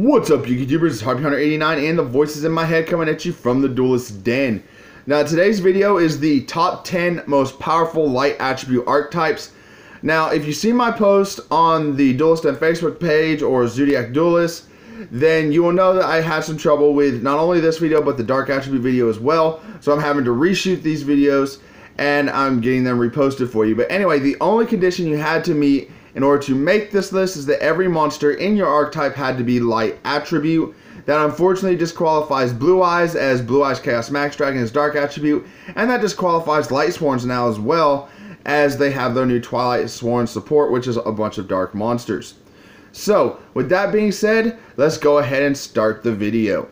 What's up, YouTubers? It's Harpy Hunter 89 and the voices in my head coming at you from the Duelist Den. Now, today's video is the top 10 most powerful light attribute archetypes. Now, if you see my post on the Duelist Den Facebook page or Zodiac Duelist, then you will know that I had some trouble with not only this video, but the dark attribute video as well. So I'm having to reshoot these videos and I'm getting them reposted for you. But anyway, the only condition you had to meet in order to make this list is that every monster in your archetype had to be light attribute. That unfortunately disqualifies Blue Eyes as Blue Eyes Chaos Max Dragon is dark attribute, and that disqualifies Light Sworns now as well as they have their new Twilight Sworn support, which is a bunch of dark monsters. So, with that being said, let's go ahead and start the video.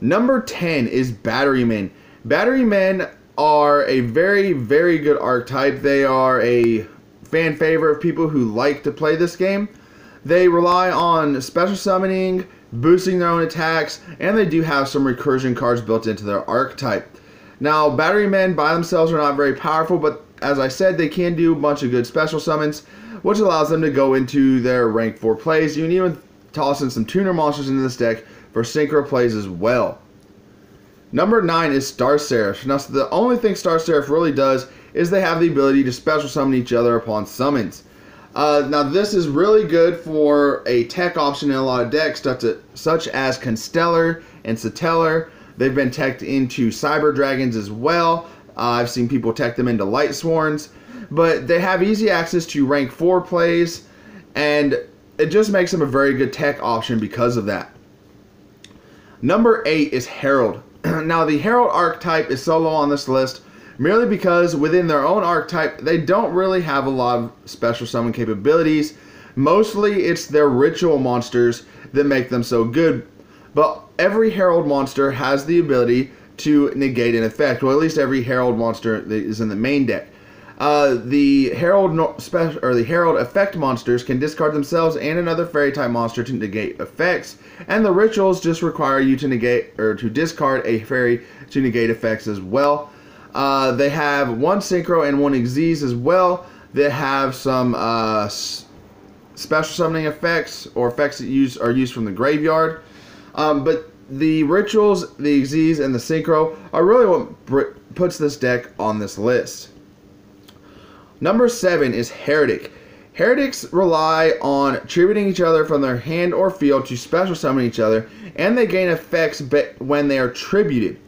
Number 10 is Battery Men. Battery Men are a very, very good archetype. They are a fan favorite of people who like to play this game. They rely on special summoning, boosting their own attacks, and they do have some recursion cards built into their archetype. Now, Battery Men by themselves are not very powerful, but as I said, they can do a bunch of good special summons, which allows them to go into their rank 4 plays. You can even toss in some tuner monsters into this deck for synchro plays as well. Number 9 is Star Seraph. Now, the only thing Star Seraph really does is they have the ability to special summon each other upon summons. Uh, now this is really good for a tech option in a lot of decks such as Constellar and Satellar. They've been teched into Cyber Dragons as well. Uh, I've seen people tech them into Light Sworns. But they have easy access to rank 4 plays and it just makes them a very good tech option because of that. Number 8 is Herald. now the Herald archetype is solo on this list merely because within their own archetype, they don't really have a lot of special summon capabilities. Mostly it's their ritual monsters that make them so good. But every Herald monster has the ability to negate an effect. Well, at least every Herald monster that is in the main deck. Uh, the Herald no, special or the Herald effect monsters can discard themselves and another fairy type monster to negate effects, and the rituals just require you to negate or to discard a fairy to negate effects as well. Uh, they have one Synchro and one Xyz as well. They have some uh, special summoning effects or effects that use are used from the graveyard. Um, but the rituals, the Xyz, and the Synchro are really what puts this deck on this list. Number seven is Hieratic. Hieratics rely on tributing each other from their hand or field to special summon each other, and they gain effects when they are tributed.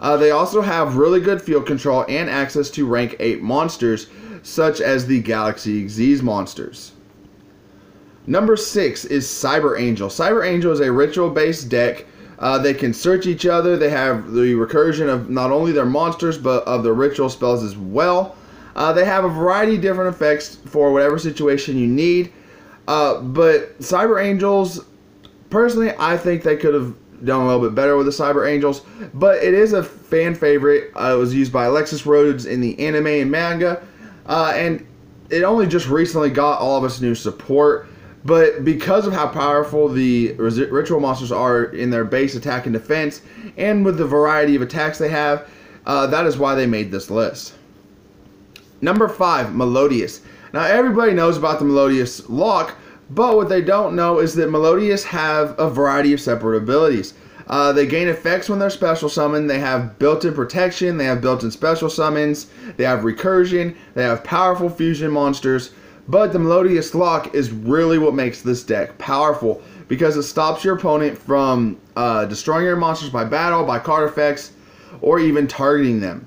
Uh, they also have really good field control and access to rank 8 monsters, such as the Galaxy Xyz monsters. Number 6 is Cyber Angel. Cyber Angel is a ritual based deck. Uh, they can search each other. They have the recursion of not only their monsters, but of the ritual spells as well. Uh, they have a variety of different effects for whatever situation you need. Uh, but Cyber Angels, personally, I think they could have done a little bit better with the Cyber Angels, but it is a fan favorite. Uh, it was used by Alexis Rhodes in the anime and manga, uh, and it only just recently got all of us new support. But because of how powerful the ritual monsters are in their base attack and defense, and with the variety of attacks they have, uh, that is why they made this list. Number five, Melodious. Now everybody knows about the Melodious lock, but what they don't know is that Melodious have a variety of separate abilities. Uh, they gain effects when they're special summoned. They have built-in protection. They have built-in special summons. They have recursion. They have powerful fusion monsters. But the Melodious Lock is really what makes this deck powerful because it stops your opponent from uh, destroying your monsters by battle, by card effects, or even targeting them.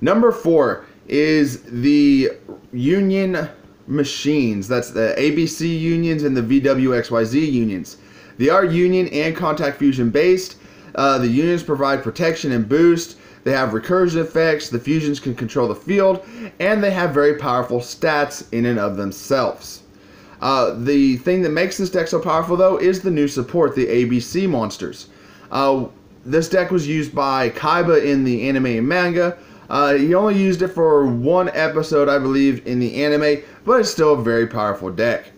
Number four is the Union machines. That's the ABC unions and the VWXYZ unions. They are union and contact fusion based. Uh, the unions provide protection and boost. They have recursion effects. The fusions can control the field, and they have very powerful stats in and of themselves. Uh, the thing that makes this deck so powerful, though, is the new support, the ABC monsters. Uh, this deck was used by Kaiba in the anime and manga. Uh, he only used it for one episode, I believe, in the anime, but it's still a very powerful deck.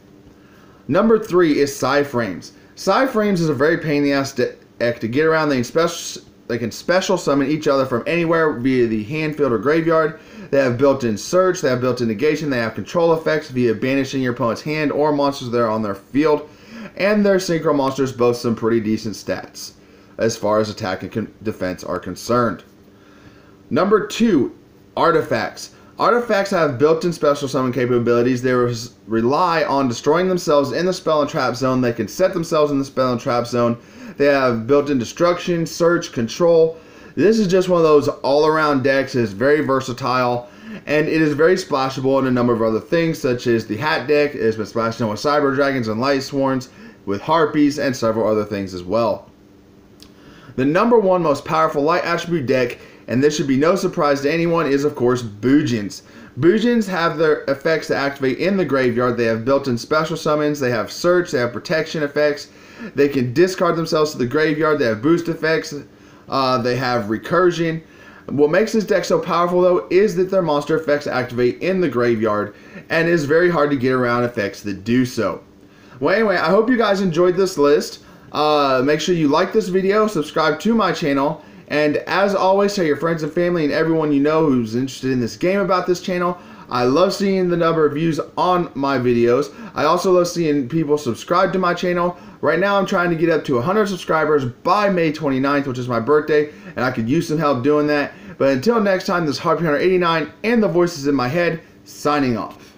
Number three is Psy-Frames. Psy-Frames is a very pain in the ass deck to get around. They can, special, they can special summon each other from anywhere via the hand, field, or graveyard. They have built-in search, they have built-in negation, they have control effects via banishing your opponent's hand or monsters that are on their field. and their synchro monsters boast some pretty decent stats as far as attack and defense are concerned. Number two, artifacts. Artifacts have built-in special summon capabilities. They rely on destroying themselves in the spell and trap zone. They can set themselves in the spell and trap zone. They have built-in destruction, search, control. This is just one of those all-around decks. It is very versatile, and it is very splashable in a number of other things, such as the Hat deck. It has been splashed in with Cyber Dragons and Light Sworns, with Harpies, and several other things as well. The number one most powerful light attribute deck, and this should be no surprise to anyone, is of course Bujins. Bujins have their effects to activate in the graveyard. They have built-in special summons, they have search, they have protection effects, they can discard themselves to the graveyard, they have boost effects, uh, they have recursion. What makes this deck so powerful though is that their monster effects activate in the graveyard and is very hard to get around effects that do so. Well anyway, I hope you guys enjoyed this list. Uh, make sure you like this video, subscribe to my channel, and as always, tell your friends and family and everyone you know who's interested in this game about this channel. I love seeing the number of views on my videos. I also love seeing people subscribe to my channel. Right now, I'm trying to get up to 100 subscribers by May 29th, which is my birthday, and I could use some help doing that. But until next time, this is Harpy Hunter 89 and the voices in my head signing off.